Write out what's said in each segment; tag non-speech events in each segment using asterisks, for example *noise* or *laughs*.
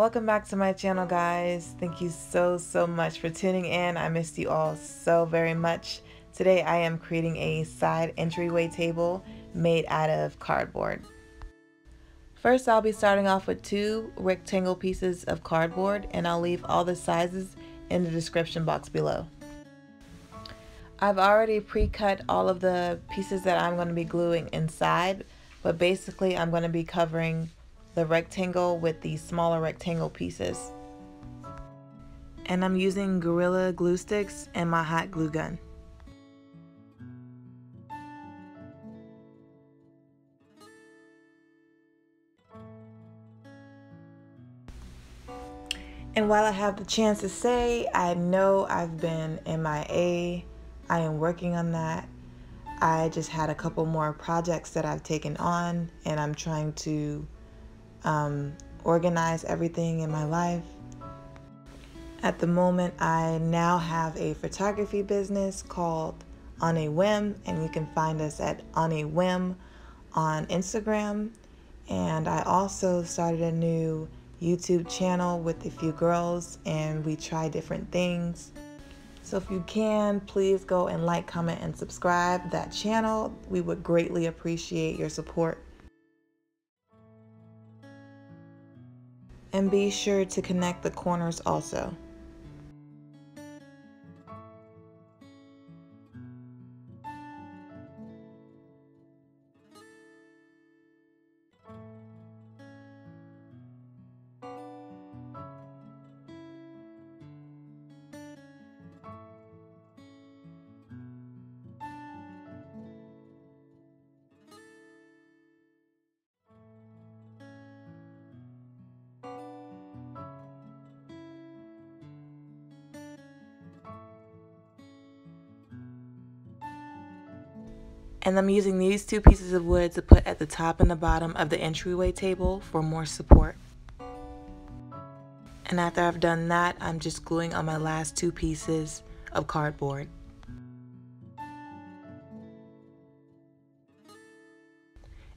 Welcome back to my channel guys. Thank you so so much for tuning in. I missed you all so very much. Today I am creating a side entryway table made out of cardboard. First I'll be starting off with two rectangle pieces of cardboard and I'll leave all the sizes in the description box below. I've already pre-cut all of the pieces that I'm going to be gluing inside but basically I'm going to be covering the rectangle with the smaller rectangle pieces. And I'm using Gorilla glue sticks and my hot glue gun. And while I have the chance to say, I know I've been MIA. I am working on that. I just had a couple more projects that I've taken on, and I'm trying to um, organize everything in my life. At the moment, I now have a photography business called On a Whim, and you can find us at On a Whim on Instagram. And I also started a new YouTube channel with a few girls, and we try different things. So if you can, please go and like, comment, and subscribe that channel. We would greatly appreciate your support. And be sure to connect the corners also. And I'm using these two pieces of wood to put at the top and the bottom of the entryway table for more support. And after I've done that, I'm just gluing on my last two pieces of cardboard.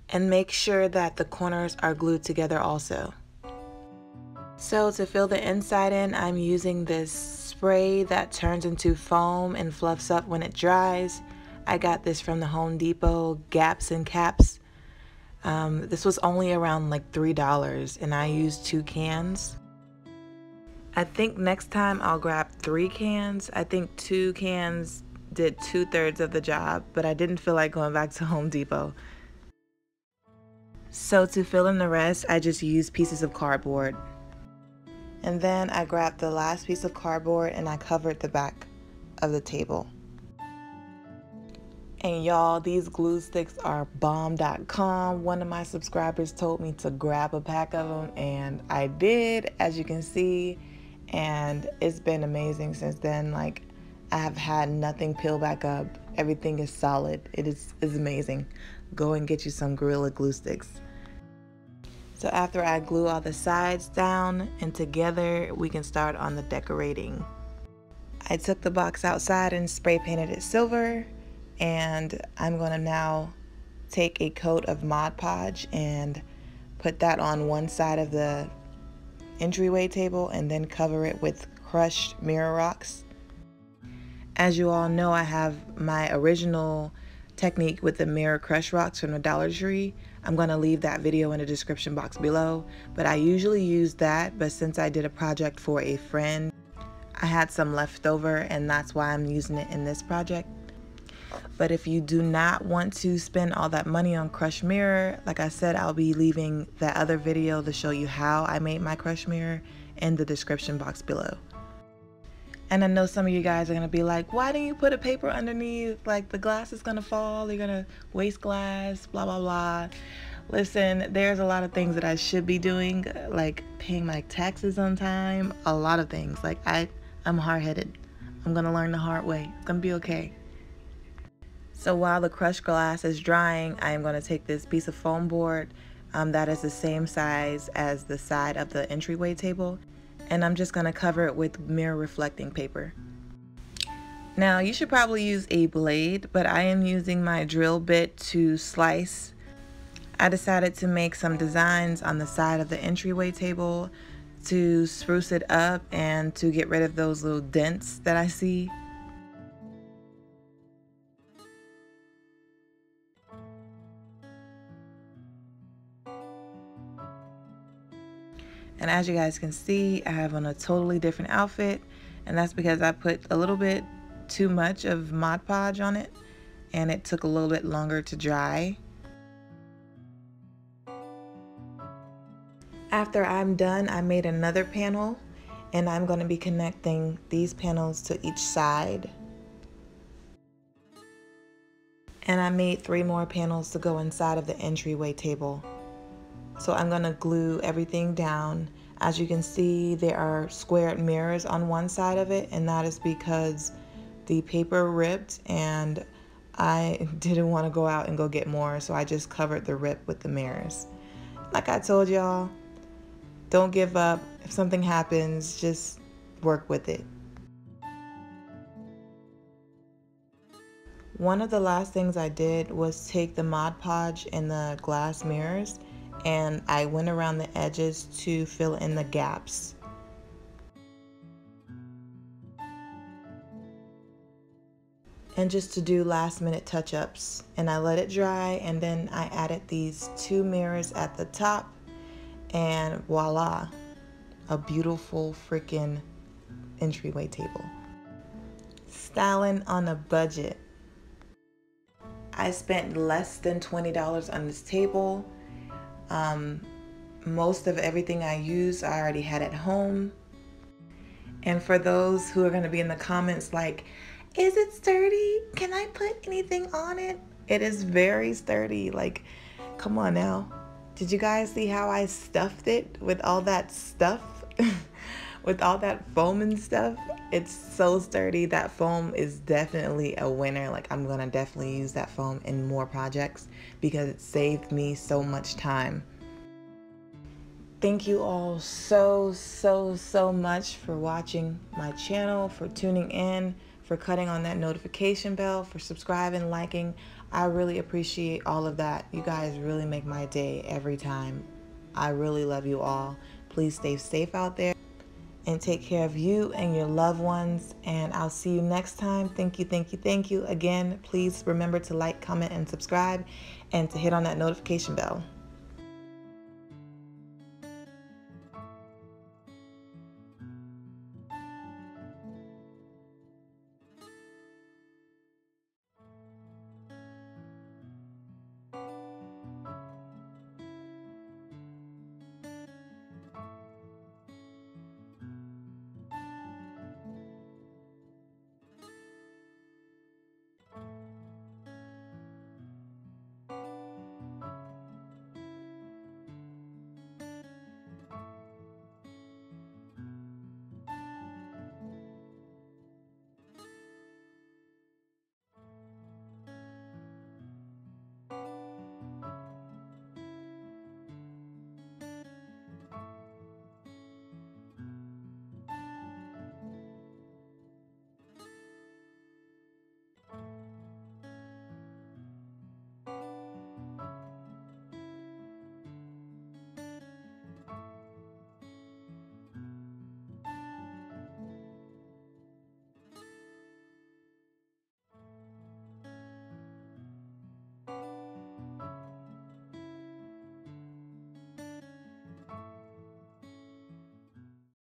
And make sure that the corners are glued together also. So to fill the inside in, I'm using this spray that turns into foam and fluffs up when it dries. I got this from the Home Depot Gaps and Caps. Um, this was only around like $3 and I used two cans. I think next time I'll grab three cans. I think two cans did two thirds of the job, but I didn't feel like going back to Home Depot. So to fill in the rest, I just used pieces of cardboard. And then I grabbed the last piece of cardboard and I covered the back of the table. And y'all, these glue sticks are bomb.com. One of my subscribers told me to grab a pack of them, and I did, as you can see. And it's been amazing since then. Like, I have had nothing peel back up. Everything is solid. It is, is amazing. Go and get you some Gorilla glue sticks. So after I glue all the sides down and together, we can start on the decorating. I took the box outside and spray painted it silver and I'm going to now take a coat of Mod Podge and put that on one side of the entryway table and then cover it with crushed mirror rocks. As you all know, I have my original technique with the mirror crush rocks from the Dollar Tree. I'm going to leave that video in the description box below, but I usually use that, but since I did a project for a friend, I had some left over and that's why I'm using it in this project. But if you do not want to spend all that money on crush mirror, like I said, I'll be leaving that other video to show you how I made my crush mirror in the description box below. And I know some of you guys are going to be like, why didn't you put a paper underneath? Like the glass is going to fall, you're going to waste glass, blah, blah, blah. Listen, there's a lot of things that I should be doing, like paying my taxes on time, a lot of things. Like I, I'm hard-headed. I'm going to learn the hard way. It's going to be okay. So while the crushed glass is drying, I am going to take this piece of foam board um, that is the same size as the side of the entryway table and I'm just going to cover it with mirror reflecting paper. Now you should probably use a blade, but I am using my drill bit to slice. I decided to make some designs on the side of the entryway table to spruce it up and to get rid of those little dents that I see. And as you guys can see, I have on a totally different outfit. And that's because I put a little bit too much of Mod Podge on it. And it took a little bit longer to dry. After I'm done, I made another panel. And I'm going to be connecting these panels to each side. And I made three more panels to go inside of the entryway table. So I'm to glue everything down. As you can see, there are squared mirrors on one side of it, and that is because the paper ripped and I *laughs* didn't want to go out and go get more, so I just covered the rip with the mirrors. Like I told y'all, don't give up. If something happens, just work with it. One of the last things I did was take the Mod Podge and the glass mirrors and I went around the edges to fill in the gaps. And just to do last minute touch ups. And I let it dry and then I added these two mirrors at the top and voila, a beautiful freaking entryway table. Styling on a budget. I spent less than $20 on this table um, most of everything I use, I already had at home. And for those who are going to be in the comments, like, is it sturdy? Can I put anything on it? It is very sturdy. Like, come on now. Did you guys see how I stuffed it with all that stuff? *laughs* with all that foam and stuff? It's so sturdy. That foam is definitely a winner. Like, I'm to definitely use that foam in more projects because it saved me so much time. Thank you all so, so, so much for watching my channel, for tuning in, for cutting on that notification bell, for subscribing, liking. I really appreciate all of that. You guys really make my day every time. I really love you all. Please stay safe out there and take care of you and your loved ones. And I'll see you next time. Thank you, thank you, thank you. Again, please remember to like, comment, and subscribe and to hit on that notification bell.